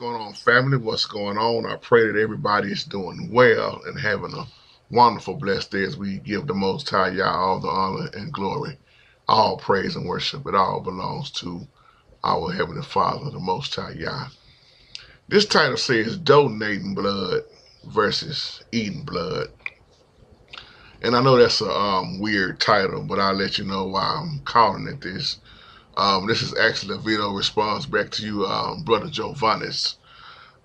going on, family? What's going on? I pray that everybody is doing well and having a wonderful, blessed day as we give the Most High Yah all the honor and glory. All praise and worship. It all belongs to our Heavenly Father, the Most High Yah. This title says donating blood versus eating blood. And I know that's a um, weird title, but I'll let you know why I'm calling it this. Um, this is actually a video response back to you, um, Brother Jovanis.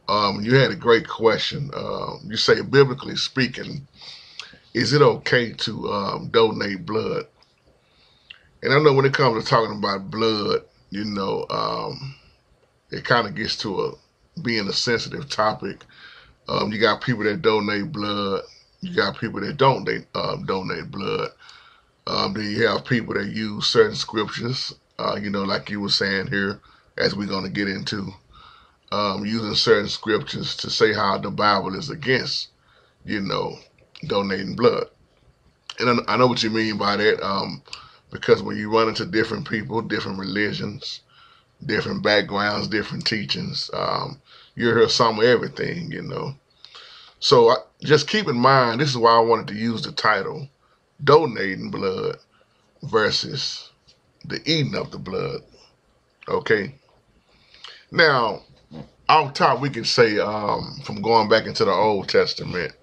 Um, you had a great question. Uh, you say, biblically speaking, is it okay to um, donate blood? And I know when it comes to talking about blood, you know, um, it kind of gets to a being a sensitive topic. Um, you got people that donate blood. You got people that don't they, donate blood. Um, then you have people that use certain scriptures uh, you know, like you were saying here, as we're going to get into, um, using certain scriptures to say how the Bible is against, you know, donating blood. And I know what you mean by that, um, because when you run into different people, different religions, different backgrounds, different teachings, um, you hear some of everything, you know. So I, just keep in mind, this is why I wanted to use the title, Donating Blood versus the eating of the blood. Okay. Now, off top, we can say um, from going back into the Old Testament,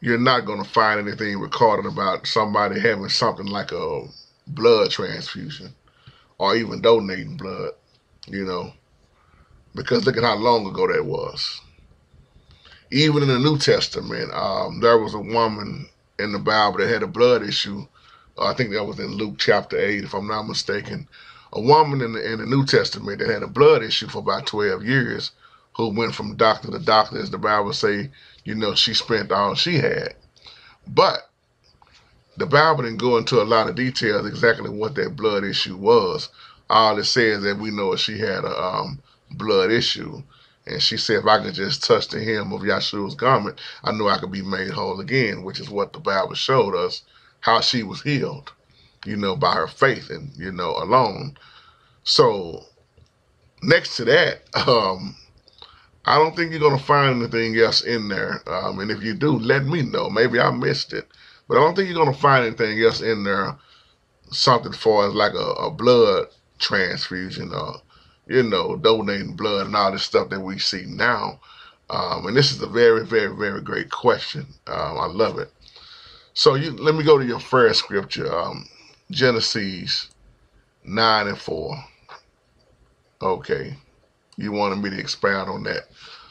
you're not going to find anything recorded about somebody having something like a blood transfusion or even donating blood, you know, because look at how long ago that was. Even in the New Testament, um, there was a woman in the Bible that had a blood issue I think that was in Luke chapter 8, if I'm not mistaken. A woman in the, in the New Testament that had a blood issue for about 12 years, who went from doctor to doctor, as the Bible say, you know, she spent all she had. But the Bible didn't go into a lot of details exactly what that blood issue was. All it says that we know she had a um, blood issue. And she said, if I could just touch the hem of Yahshua's garment, I knew I could be made whole again, which is what the Bible showed us how she was healed, you know, by her faith and, you know, alone. So next to that, um, I don't think you're going to find anything else in there. Um, and if you do, let me know. Maybe I missed it. But I don't think you're going to find anything else in there, something for as like a, a blood transfusion or, you know, donating blood and all this stuff that we see now. Um, and this is a very, very, very great question. Um, I love it. So you let me go to your first scripture, um, Genesis 9 and 4. Okay. You wanted me to expound on that.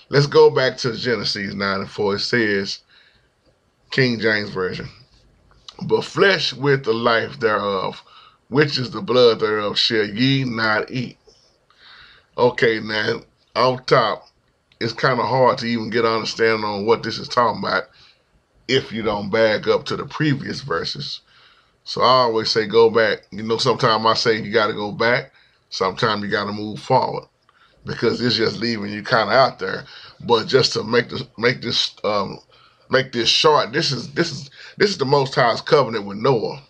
Let's go back to Genesis 9 and 4. It says, King James Version, But flesh with the life thereof, which is the blood thereof, shall ye not eat. Okay, now, off top, it's kind of hard to even get understanding on what this is talking about if you don't back up to the previous verses. So I always say go back. You know, sometimes I say you got to go back. Sometimes you got to move forward because it's just leaving you kind of out there. But just to make this make this um, make this short, this is this is this is the Most High's covenant with Noah.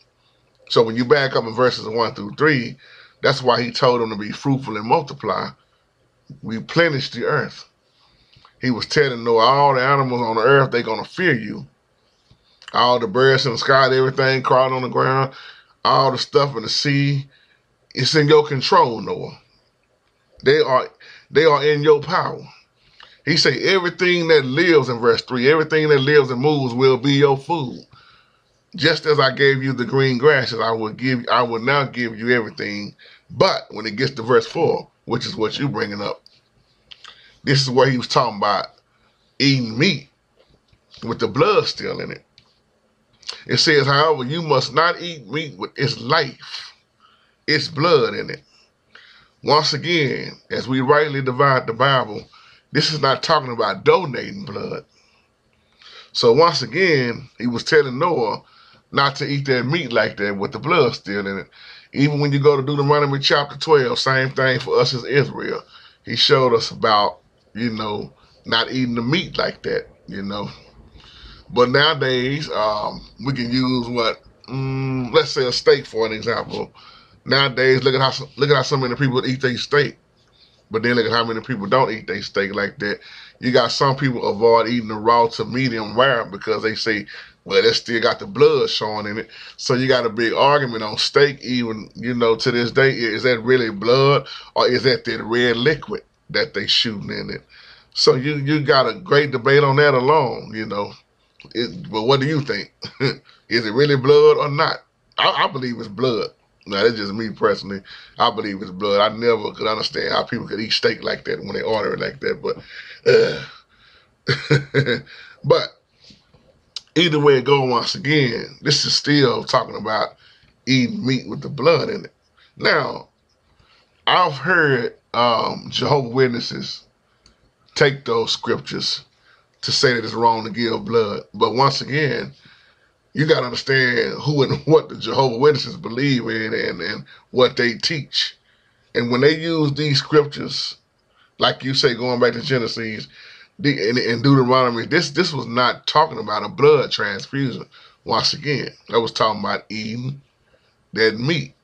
So when you back up in verses one through three, that's why he told them to be fruitful and multiply, replenish the earth. He was telling Noah, all the animals on the earth, they're gonna fear you all the birds in the sky, everything crawling on the ground, all the stuff in the sea. It's in your control, Noah. They are they are in your power. He say everything that lives in verse 3, everything that lives and moves will be your food. Just as I gave you the green grasses, I will give I will now give you everything. But when it gets to verse 4, which is what you're bringing up, this is where he was talking about eating meat with the blood still in it. It says, however, you must not eat meat with its life, its blood in it. Once again, as we rightly divide the Bible, this is not talking about donating blood. So once again, he was telling Noah not to eat that meat like that with the blood still in it. Even when you go to Deuteronomy chapter 12, same thing for us as Israel. He showed us about, you know, not eating the meat like that, you know. But nowadays, um, we can use what, mm, let's say a steak for an example. Nowadays, look at how look at how so many people eat their steak. But then look at how many people don't eat their steak like that. You got some people avoid eating the raw to medium rare because they say, well, that still got the blood showing in it. So you got a big argument on steak, even, you know, to this day. Is that really blood or is that that red liquid that they shooting in it? So you you got a great debate on that alone, you know. It, but what do you think? is it really blood or not? I, I believe it's blood. Now that's just me personally. I believe it's blood. I never could understand how people could eat steak like that when they order it like that. But, uh, but either way it goes, once again, this is still talking about eating meat with the blood in it. Now, I've heard um, Jehovah Witnesses take those scriptures to say that it's wrong to give blood, but once again, you got to understand who and what the Jehovah Witnesses believe in and, and what they teach. And when they use these scriptures, like you say, going back to Genesis the, and, and Deuteronomy, this this was not talking about a blood transfusion. Once again, I was talking about eating that meat.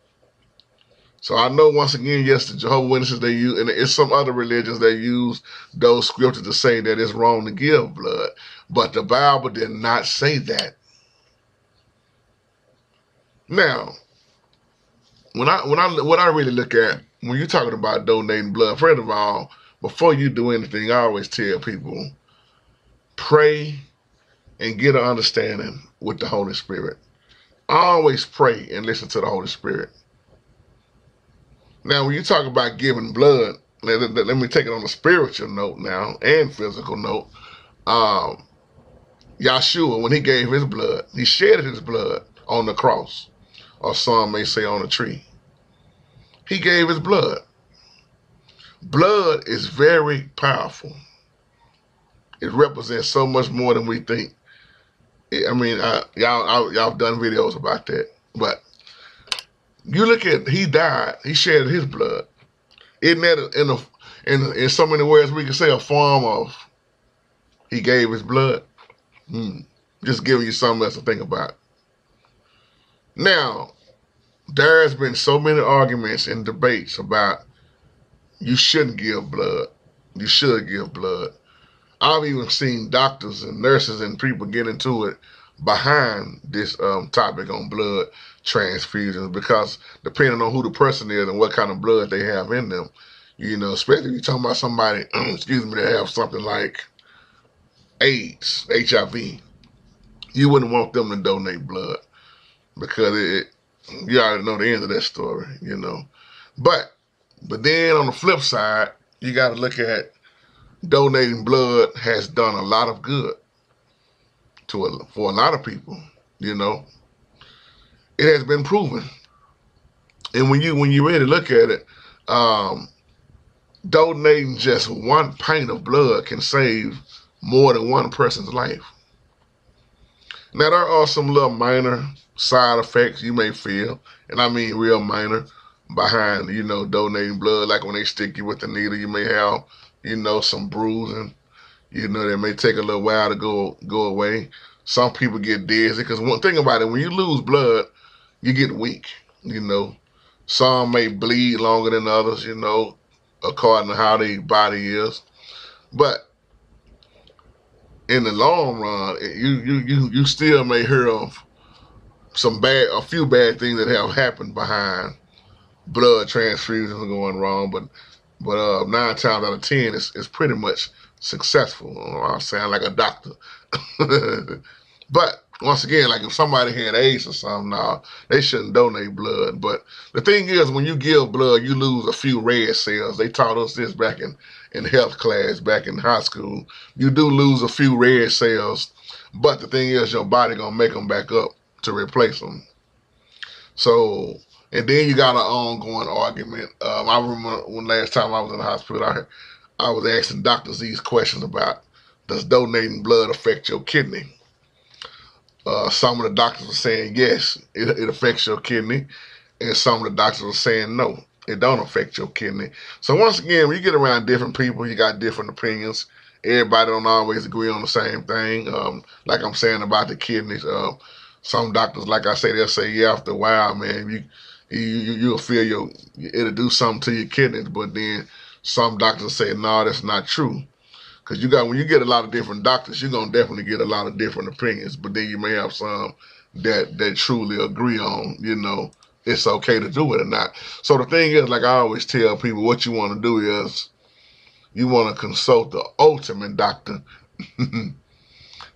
So I know once again, yes, the Jehovah Witnesses they use, and it's some other religions that use those scriptures to say that it's wrong to give blood, but the Bible did not say that. Now, when I when I what I really look at when you're talking about donating blood, first of all, before you do anything, I always tell people pray and get an understanding with the Holy Spirit. Always pray and listen to the Holy Spirit. Now, when you talk about giving blood, let, let, let me take it on a spiritual note now and physical note. Um, Yahshua, when he gave his blood, he shedded his blood on the cross or some may say on a tree. He gave his blood. Blood is very powerful. It represents so much more than we think. I mean, I, y'all y'all done videos about that, but you look at he died. He shed his blood. Isn't that in a in in so many ways we can say a form of he gave his blood? Hmm. Just giving you something else to think about. Now, there's been so many arguments and debates about you shouldn't give blood. You should give blood. I've even seen doctors and nurses and people get into it behind this um, topic on blood transfusions because depending on who the person is and what kind of blood they have in them, you know, especially if you're talking about somebody, excuse me, that have something like AIDS, HIV, you wouldn't want them to donate blood because it, you already know the end of that story, you know. But but then on the flip side, you got to look at donating blood has done a lot of good to a, for a lot of people, you know. It has been proven. And when you when you really look at it, um, donating just one pint of blood can save more than one person's life. Now there are some little minor side effects you may feel, and I mean real minor, behind, you know, donating blood. Like when they stick you with the needle, you may have, you know, some bruising. You know, that may take a little while to go go away. Some people get dizzy because one thing about it, when you lose blood, you get weak. You know, some may bleed longer than others. You know, according to how their body is. But in the long run, you you you you still may hear of some bad, a few bad things that have happened behind blood transfusions going wrong, but but uh, nine times out of ten, it's, it's pretty much successful. I'm sound like a doctor, but once again, like if somebody had AIDS or something, now they shouldn't donate blood. But the thing is, when you give blood, you lose a few red cells. They taught us this back in in health class, back in high school. You do lose a few red cells, but the thing is, your body gonna make them back up to replace them. So, and then you got an ongoing argument. Um, I remember when last time I was in the hospital, I, I was asking doctors these questions about does donating blood affect your kidney? Uh, some of the doctors were saying yes, it, it affects your kidney, and some of the doctors were saying no, it don't affect your kidney. So once again, when you get around different people, you got different opinions. Everybody don't always agree on the same thing. Um, like I'm saying about the kidneys. Uh, some doctors, like I say, they'll say, yeah, after a while, man, you you you'll feel your it'll do something to your kidneys, but then some doctors say, no, that's not true. Because you got when you get a lot of different doctors, you're gonna definitely get a lot of different opinions. But then you may have some that that truly agree on, you know, it's okay to do it or not. So the thing is, like I always tell people, what you want to do is you want to consult the ultimate doctor.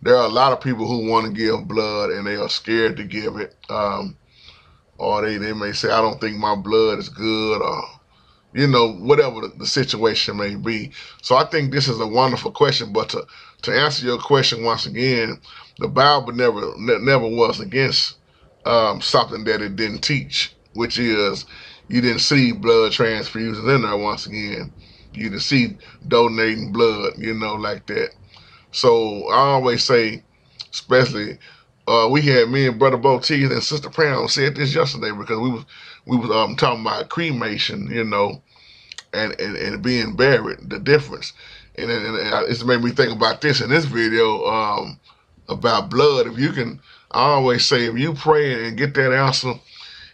there are a lot of people who want to give blood and they are scared to give it. Um, or they, they may say, I don't think my blood is good or you know, whatever the, situation may be. So I think this is a wonderful question. But to, to answer your question once again, the Bible never ne never was against um, something that it didn't teach, which is you didn't see blood transfusions in there once again. You didn't see donating blood, you know, like that. So I always say, especially, uh, we had me and Brother Bo and Sister Pam said this yesterday because we was we was um, talking about cremation, you know, and, and, and being buried, the difference. And, and, and it's made me think about this in this video um, about blood. If you can, I always say, if you pray and get that answer,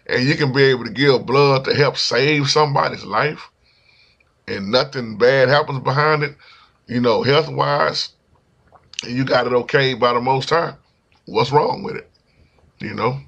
and you can be able to give blood to help save somebody's life, and nothing bad happens behind it, you know, health-wise, and you got it okay by the Most time, what's wrong with it? You know?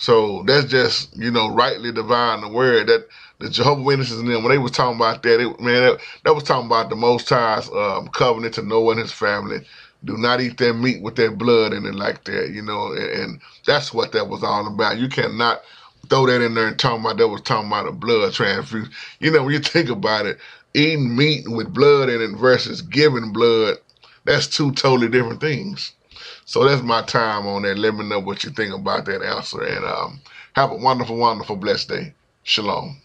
So that's just, you know, rightly divine the word that the Jehovah Witnesses and them, when they was talking about that, it, man, that, that, was talking about the Most High's um, covenant to Noah and his family. Do not eat their meat with their blood in it like that, you know, and, and that's what that was all about. You cannot throw that in there and talk about that was talking about a blood transfusion. You know, when you think about it, eating meat with blood in it versus giving blood, that's two totally different things. So that's my time on that. Let me know what you think about that answer. And um, have a wonderful, wonderful, blessed day. Shalom.